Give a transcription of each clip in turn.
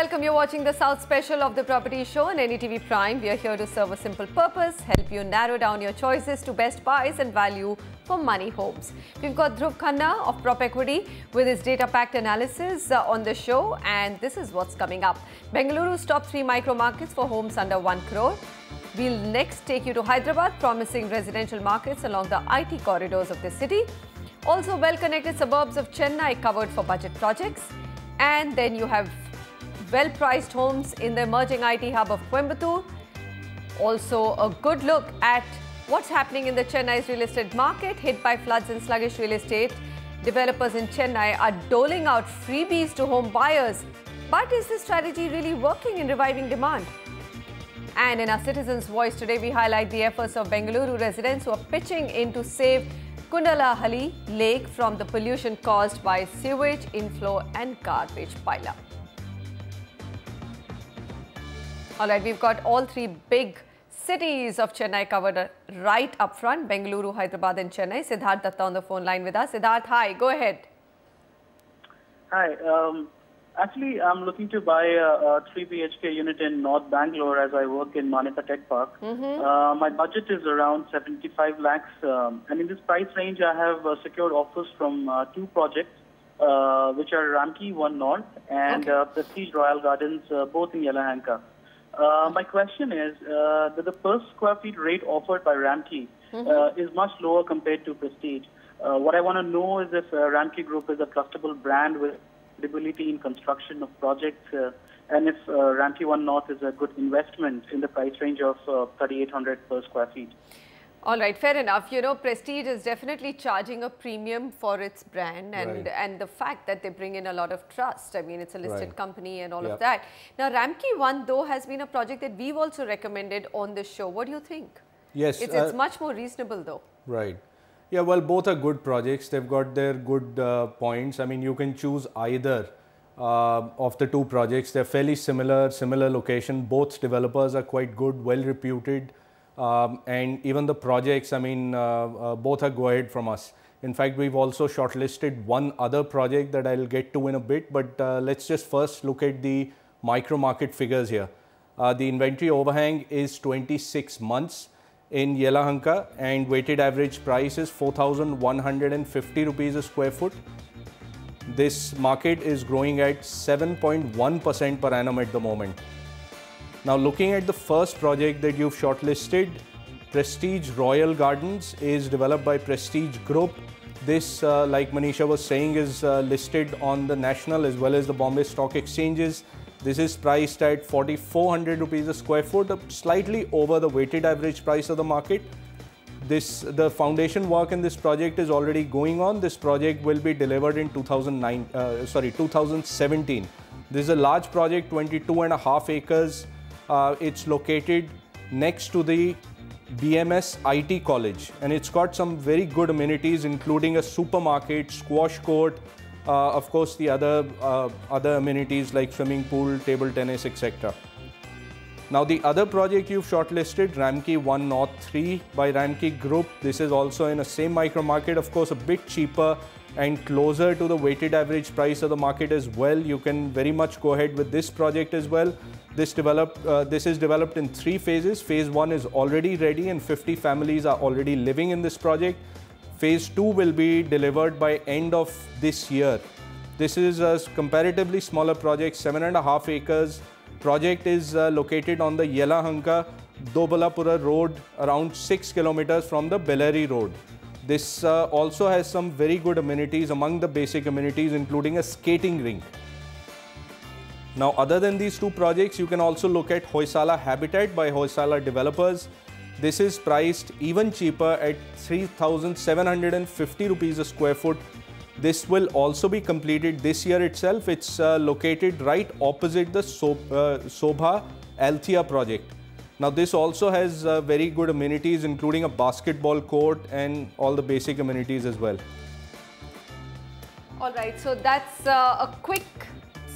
Welcome. You're watching the South Special of the Property Show on NDTV Prime. We are here to serve a simple purpose, help you narrow down your choices to best buys and value for money homes. We've got Dhruv Khanna of Prop Equity with his data-packed analysis uh, on the show and this is what's coming up. Bengaluru's top three micro markets for homes under 1 crore. We'll next take you to Hyderabad, promising residential markets along the IT corridors of the city. Also well-connected suburbs of Chennai covered for budget projects. And then you have well-priced homes in the emerging IT hub of Coimbatore. Also a good look at what's happening in the Chennai's real estate market hit by floods and sluggish real estate. Developers in Chennai are doling out freebies to home buyers. But is this strategy really working in reviving demand? And in our Citizens' Voice today, we highlight the efforts of Bengaluru residents who are pitching in to save Kundalahalli Lake from the pollution caused by sewage inflow and garbage pileup. All right, we've got all three big cities of Chennai covered right up front, Bengaluru, Hyderabad and Chennai. Siddharth Datta on the phone line with us. Siddharth, hi, go ahead. Hi. Um, actually, I'm looking to buy a, a 3 BHK unit in North Bangalore as I work in Manyata Tech Park. Uh, my budget is around 75 lakhs. Um, and in this price range, I have uh, secured offers from uh, two projects, uh, which are Ramky 1 North and Okay. uh, Prestige Royal Gardens, uh, both in Yelahanka. Uh, my question is uh, that the per square feet rate offered by Ramky uh, is much lower compared to Prestige. Uh, what I want to know is if uh, Ramky Group is a trustable brand with credibility in construction of projects, uh, and if uh, Ramky One North is a good investment in the price range of uh, 3,800 per square feet. All right, fair enough. You know, Prestige is definitely charging a premium for its brand and, Right. and the fact that they bring in a lot of trust. I mean, it's a listed Right. company and all Yep. of that. Now, Ramky 1, though, has been a project that we've also recommended on this show. What do you think? Yes, It's, uh, it's much more reasonable, though. right. Yeah, well, both are good projects. They've got their good uh, points. I mean, you can choose either uh, of the two projects. They're fairly similar, similar location. Both developers are quite good, well reputed. Um, and even the projects, I mean, uh, uh, both are go ahead from us. In fact, we've also shortlisted one other project that I'll get to in a bit, but uh, let's just first look at the micro market figures here. The inventory overhang is 26 months in Yelahanka and weighted average price is 4,150 rupees a square foot. This market is growing at 7.1% per annum at the moment. Now, looking at the first project that you've shortlisted, Prestige Royal Gardens is developed by Prestige Group. This, uh, like Manisha was saying, is uh, listed on the national as well as the Bombay Stock Exchanges. This is priced at 4,400 rupees a square foot, slightly over the weighted average price of the market. This the foundation work in this project is already going on. This project will be delivered in 2009, uh, sorry, 2017. This is a large project, 22 and a half acres. Uh, it's located next to the BMS IT college, and it's got some very good amenities, including a supermarket, squash court, uh, of course, the other uh, other amenities like swimming pool, table tennis, etc. Now the other project you've shortlisted, Ramky 1 North 3 by Ramky Group. This is also in a same micro market, of course, a bit cheaper and closer to the weighted average price of the market as well. You can very much go ahead with this project as well. This uh, this is developed in three phases. Phase one is already ready and 50 families are already living in this project. Phase two will be delivered by end of this year. This is a comparatively smaller project, seven and a half acres. Project is uh, located on the Yelahanka Dobalapura road, around six kilometers from the Bellary road. This uh, also has some very good amenities, among the basic amenities, including a skating rink. Now, other than these two projects, you can also look at Hoysala Habitat by Hoysala Developers. This is priced even cheaper at 3,750 rupees a square foot. This will also be completed this year itself. It's uh, located right opposite the so- uh, Sobha Althea project. Now, this also has uh, very good amenities, including a basketball court and all the basic amenities as well. All right, so that's uh, a quick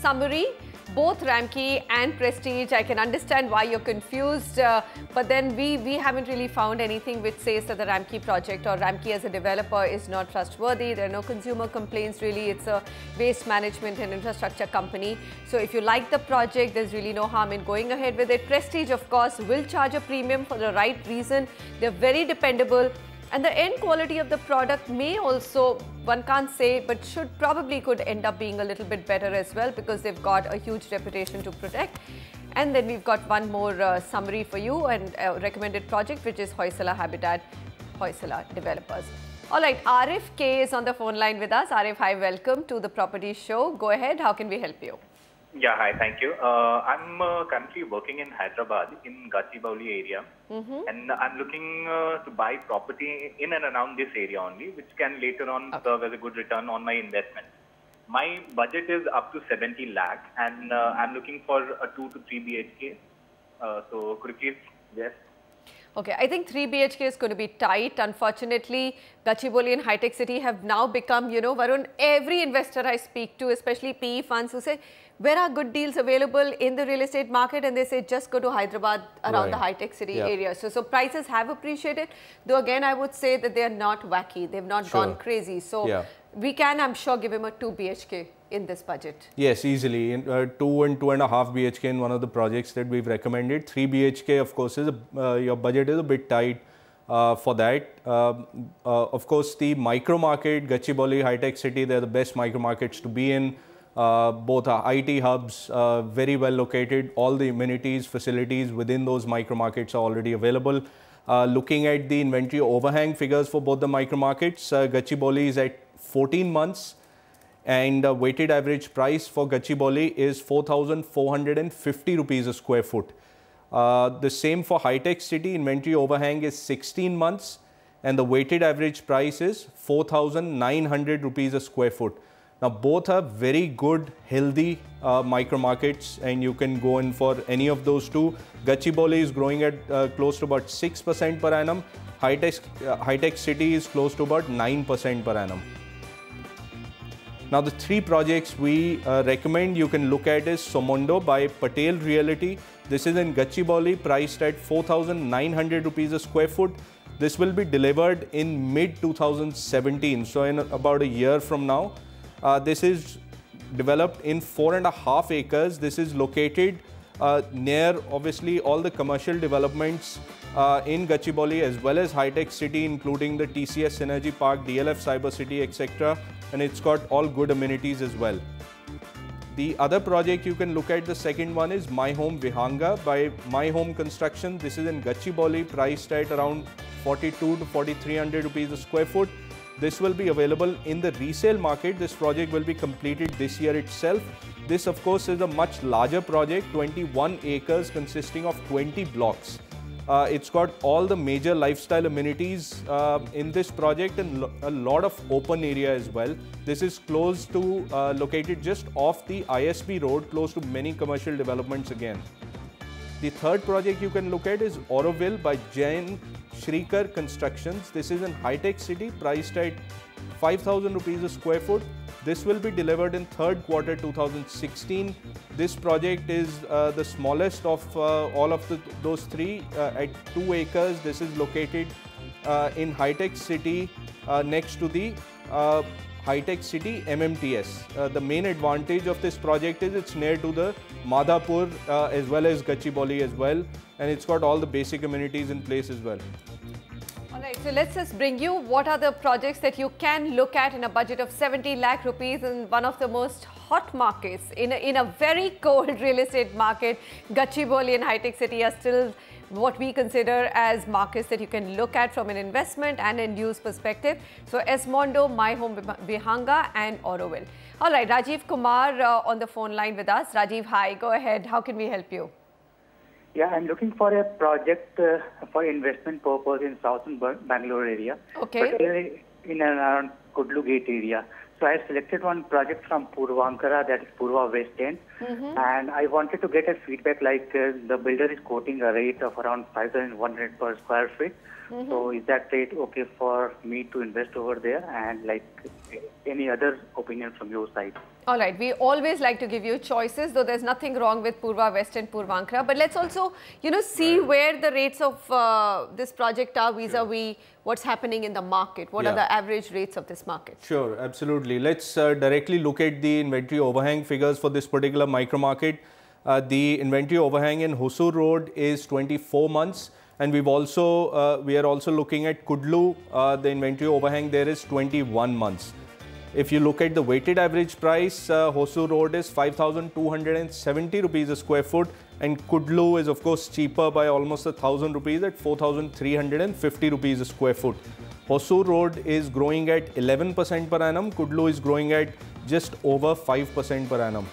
summary. Both Ramky and Prestige. I can understand why you're confused, uh, but then we, we haven't really found anything which says that the Ramky project or Ramky as a developer is not trustworthy. There are no consumer complaints really. It's a waste management and infrastructure company. So if you like the project, there's really no harm in going ahead with it. Prestige, of course, will charge a premium for the right reason. They're very dependable. And the end quality of the product may also, one can't say, but should probably could end up being a little bit better as well because they've got a huge reputation to protect. And then we've got one more uh, summary for you and a recommended project, which is Hoysala Habitat, Hoysala Developers. All right, Arif K is on the phone line with us. Arif, hi, welcome to the Property Show. Go ahead, how can we help you? Yeah, hi, thank you. Uh, I'm uh, currently working in Hyderabad in Gachibowli area, Mm-hmm. and I'm looking uh, to buy property in and around this area only, which can later on Okay. serve as a good return on my investment. My budget is up to 70 lakh, and uh, I'm looking for a two to three BHK. Uh, so could you please, yes. Okay, I think 3 BHK is going to be tight. Unfortunately, Gachibowli and High Tech City have now become, you know, Varun, every investor I speak to, especially PE funds who say, where are good deals available in the real estate market? And they say, just go to Hyderabad around the High Tech City area. So, so prices have appreciated. Though again, I would say that they are not wacky. They've not Sure. gone crazy. So Yeah. we can, I'm sure, give him a 2 BHK in this budget. Yes, easily. In, uh, two and two and a half BHK in one of the projects that we've recommended. Three BHK, of course, is a, uh, your budget is a bit tight uh, for that. Um, uh, of course, the micro market, Gachibowli, High Tech City, they're the best micro markets to be in. Uh, both are IT hubs, uh, very well located. All the amenities, facilities within those micro markets are already available. Uh, looking at the inventory overhang figures for both the micro markets, uh, Gachibowli is at 14 months and the weighted average price for Gachibowli is 4,450 rupees a square foot. Uh, the same for High Tech City, inventory overhang is 16 months and the weighted average price is 4,900 rupees a square foot. Now both are very good, healthy uh, micro markets and you can go in for any of those two. Gachibowli is growing at uh, close to about 6% per annum. High Tech, uh, High Tech City is close to about 9% per annum. Now, the three projects we uh, recommend you can look at is Smondo by Patel Realty. This is in Gachibowli, priced at 4,900 rupees a square foot. This will be delivered in mid 2017, so in about a year from now. Uh, this is developed in four and a half acres. This is located uh, near, obviously, all the commercial developments uh, in Gachibowli as well as High Tech City, including the TCS Synergy Park, DLF Cyber City, etc. And it's got all good amenities as well. The other project you can look at, the second one is My Home Vihanga by My Home Construction. This is in Gachibowli, priced at around 42 to 4300 rupees a square foot. This will be available in the resale market. This project will be completed this year itself. This, of course, is a much larger project, 21 acres consisting of 20 blocks. Uh, it's got all the major lifestyle amenities uh, in this project and lo- a lot of open area as well. This is close to, uh, located just off the ISB road, close to many commercial developments again. The third project you can look at is Auroville by Jain Shrikar Constructions. This is in High Tech City, priced at 5,000 rupees a square foot. This will be delivered in third quarter 2016. This project is uh, the smallest of uh, all of the, those three uh, at two acres. This is located uh, in High Tech City uh, next to the uh, High Tech City MMTS. The main advantage of this project is it's near to the Madhapur as well as Gachibowli as well, and it's got all the basic amenities in place as well. Right, so let's just bring you what are the projects that you can look at in a budget of 70 lakh rupees in one of the most hot markets in a, in a very cold real estate market. Gachibowli and High Tech City are still what we consider as markets that you can look at from an investment and end use perspective. So Esmondo, My Home Vihanga and Auroville. All right, Rajiv Kumar uh, on the phone line with us. Rajiv, hi, go ahead. How can we help you? Yeah, I'm looking for a project uh, for investment purpose in southern Ba- Bangalore area. Okay. Particularly in and around Kudlu Gate area. So I selected one project from Puravankara, that is Purva West End. And I wanted to get a feedback like uh, the builder is quoting a rate of around 5,100 per square feet. So is that rate okay for me to invest over there? And like any other opinion from your side? All right, we always like to give you choices, though there's nothing wrong with Purva West End Puravankara. But let's also, you know, see right. where the rates of uh, this project are vis-a-vis what's happening in the market. What yeah. are the average rates of this market? Sure, absolutely. Let's uh, directly look at the inventory overhang figures for this particular micro market. Uh, the inventory overhang in Hosur Road is 24 months. And we've also, uh, we are also looking at Kudlu. Uh, the inventory overhang there is 21 months. If you look at the weighted average price, uh, Hosur Road is 5,270 rupees a square foot and Kudlu is of course cheaper by almost a thousand rupees at 4,350 rupees a square foot. Hosur Road is growing at 11% per annum, Kudlu is growing at just over 5% per annum.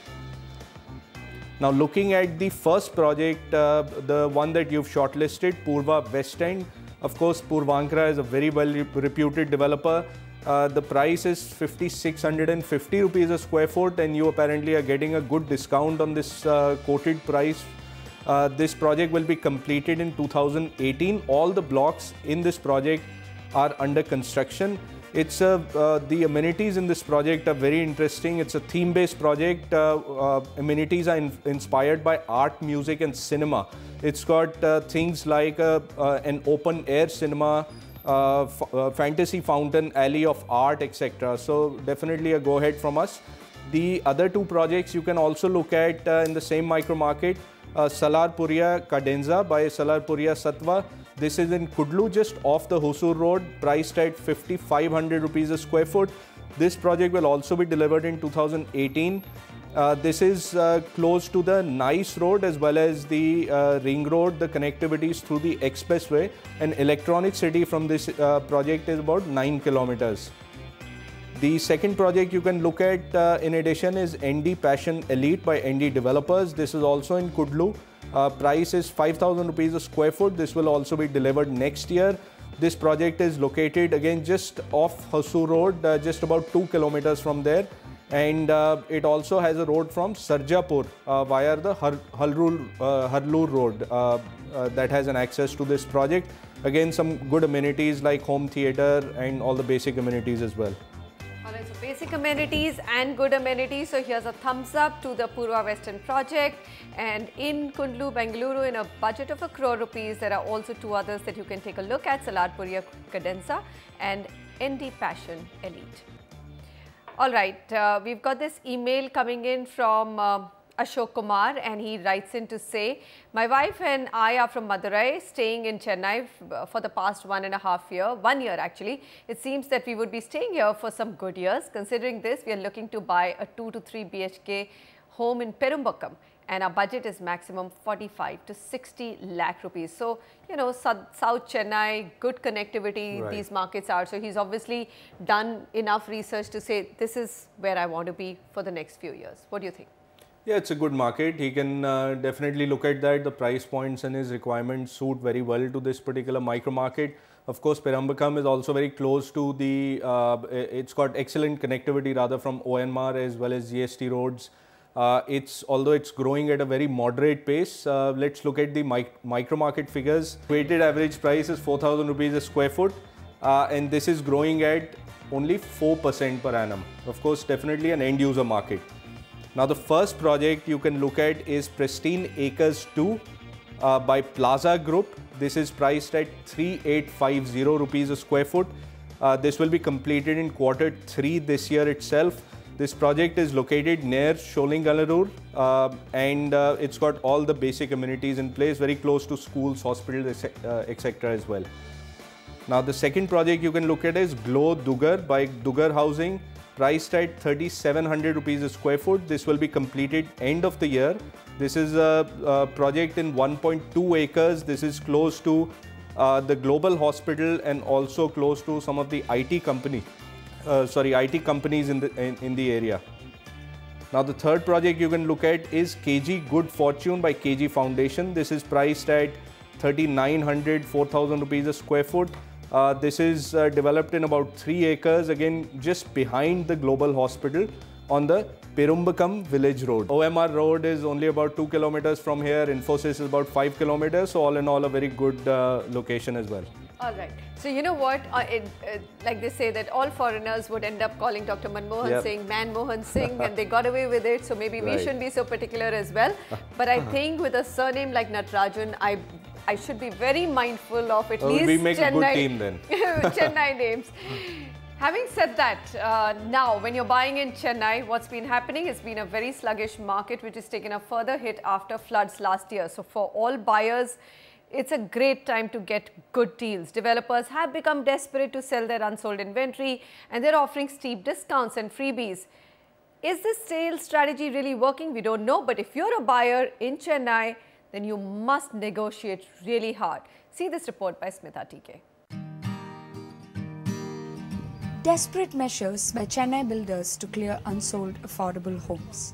Now looking at the first project, uh, the one that you've shortlisted, Purva West End, of course Puravankara is a very well reputed developer uh, the price is 5650 rupees a square foot and you apparently are getting a good discount on this uh, quoted price. Uh, this project will be completed in 2018. All the blocks in this project are under construction. It's a, uh, the amenities in this project are very interesting. It's a theme-based project. Uh, uh, amenities are in, inspired by art, music, and cinema. It's got things like an open-air cinema, uh, uh, fantasy fountain, alley of art, etc. So definitely a go ahead from us. The other two projects you can also look at uh, in the same micro market. Uh, Salarpuria Cadenza by Salarpuria Sattva. This is in Kudlu, just off the Hosur road, priced at 5500 rupees a square foot. This project will also be delivered in 2018. Uh, this is uh, close to the Nice Road as well as the uh, Ring Road. The connectivity is through the expressway. And Electronic City from this uh, project is about 9 kilometers. The second project you can look at uh, in addition is ND Passion Elite by ND Developers. This is also in Kudlu. price is 5000 rupees a square foot. This will also be delivered next year. This project is located again just off Hosur Road, just about 2 kilometers from there and uh, it also has a road from Sarjapur uh, via the Har Halrul, uh, Harlur road uh, uh, that has an access to this project. Again, some good amenities like home theatre and all the basic amenities as well. Alright, so basic amenities and good amenities. So here's a thumbs up to the Purva West End project. And in Kudlu, Bengaluru, in a budget of a crore rupees, there are also two others that you can take a look at, Salarpuria Cadenza and ND Passion Elite. All right, uh, we've got this email coming in from uh, Ashok Kumar and he writes in to say, my wife and I are from Madurai, staying in Chennai uh, for the past one and a half year, one year actually. It seems that we would be staying here for some good years. Considering this, we are looking to buy a 2 to 3 BHK home in Perumbakam and our budget is maximum 45 to 60 lakh rupees. So, you know, South Chennai, good connectivity right. these markets are. So, he's obviously done enough research to say this is where I want to be for the next few years. What do you think? Yeah, it's a good market. He can uh, definitely look at that. The price points and his requirements suit very well to this particular micro market. Of course, Perumbakam is also very close to the, uh, it's got excellent connectivity rather from OMR as well as GST roads. Uh, it's although it's growing at a very moderate pace. Uh, let's look at the mic micro market figures. Weighted average price is 4,000 rupees a square foot, uh, and this is growing at only 4% per annum. Of course, definitely an end user market. Now, the first project you can look at is Pristine Acres 2 uh, by Plaza Group. This is priced at 3850 rupees a square foot. Uh, this will be completed in quarter three this year itself. This project is located near Sholinganallur uh, and uh, it's got all the basic amenities in place, very close to schools, hospitals, etc. Uh, as well. Now the second project you can look at is Glow Dugar by Dugar Housing, priced at 3700 rupees a square foot. This will be completed end of the year. This is a, a project in 1.2 acres. This is close to uh, the global hospital and also close to some of the IT company uh, sorry, IT companies in the, in, in the area. Now the third project you can look at is KG Good Fortune by KG Foundation. This is priced at 3900 4000 rupees a square foot. Uh, this is uh, developed in about 3 acres again just behind the global hospital on the Perumbakam village road. OMR road is only about 2 kilometers from here. Infosys is about 5 kilometers. So all in all a very good uh, location as well. All right. So you know what? Uh, it, uh, like they say that all foreigners would end up calling Dr. Manmohan Yep. Singh Manmohan Singh, and they got away with it. So maybe we shouldn't be so particular as well. But I think with a surname like Natarajan, I I should be very mindful of at Well, least we make a good Chennai, team then. Chennai names. Having said that, uh, now when you're buying in Chennai, what's been happening has been a very sluggish market, which has taken a further hit after floods last year. So for all buyers, it's a great time to get good deals. Developers have become desperate to sell their unsold inventory, and they're offering steep discounts and freebies. Is this sales strategy really working? We don't know, but if you're a buyer in Chennai, then you must negotiate really hard. See this report by Smita TK. Desperate measures by Chennai builders to clear unsold affordable homes.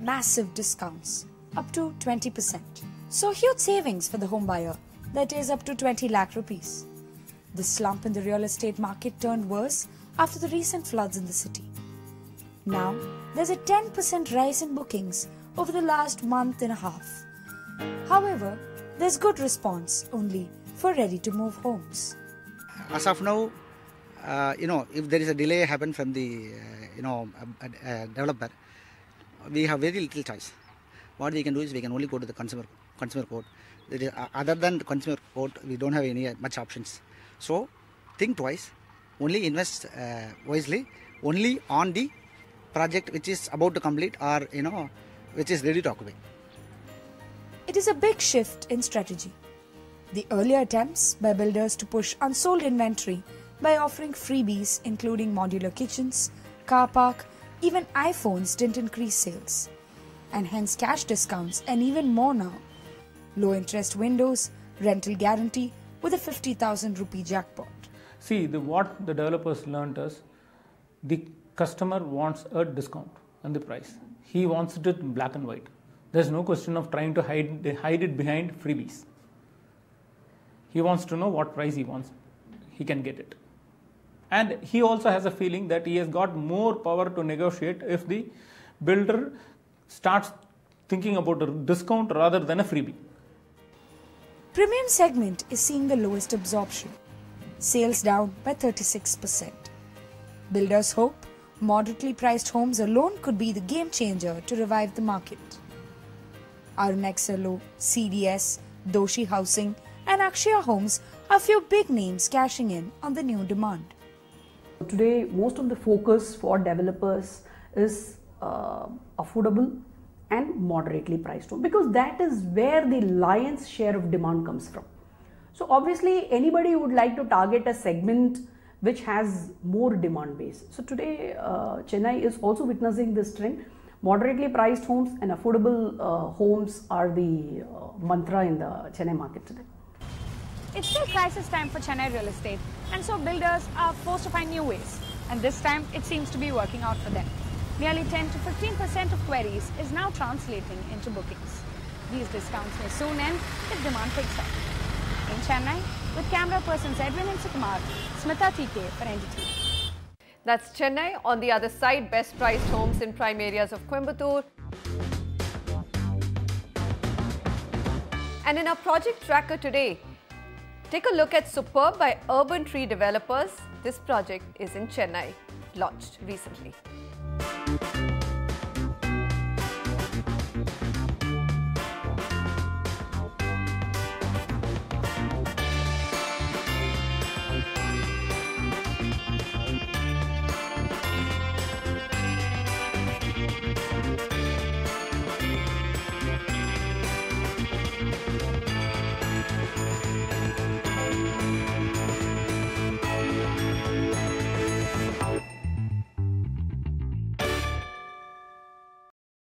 Massive discounts, up to 20%. So huge savings for the home buyer, that is up to 20 lakh rupees. The slump in the real estate market turned worse after the recent floods in the city. Now, there's a 10% rise in bookings over the last month and a half. However, there's good response only for ready to move homes. as of now, uh, you know, if there is a delay happen from the, uh, you know, uh, uh, developer, we have very little choice. What we can do is we can only go to the consumer consumer court. Uh, other than consumer court, we don't have any uh, much options. So, think twice. Only invest uh, wisely. Only on the project which is about to complete or you know, which is ready to occupy. It is a big shift in strategy. The earlier attempts by builders to push unsold inventory by offering freebies including modular kitchens, car park, even iPhones didn't increase sales. And hence cash discounts and even more now. Low interest windows, rental guarantee with a 50,000 rupee jackpot. See, the, what the developers learned is the customer wants a discount on the price. He wants it in black and white. There's no question of trying to hide, hide it behind freebies. He wants to know what price he wants. He can get it. And he also has a feeling that he has got more power to negotiate if the builder starts thinking about a discount rather than a freebie. Premium segment is seeing the lowest absorption. Sales down by 36%. Builders hope moderately priced homes alone could be the game changer to revive the market. Arun Excello, CDS, Doshi Housing, and Akshaya Homes are few big names cashing in on the new demand. Today, most of the focus for developers is uh, affordable and moderately priced home because that is where the lion's share of demand comes from. So, obviously, anybody would like to target a segment which has more demand base. So, today, uh, Chennai is also witnessing this trend. Moderately priced homes and affordable uh, homes are the uh, mantra in the Chennai market today. It's still crisis time for Chennai real estate, and so builders are forced to find new ways. And this time, it seems to be working out for them. Nearly 10 to 15% of queries is now translating into bookings. These discounts may soon end if demand picks up. In Chennai, with camera persons Edwin and Sukumar, Smita TK for NDTV. That's Chennai. On the other side, best priced homes in prime areas of Coimbatore. And in our project tracker today, take a look at Superb by Urban Tree Developers. This project is in Chennai, launched recently.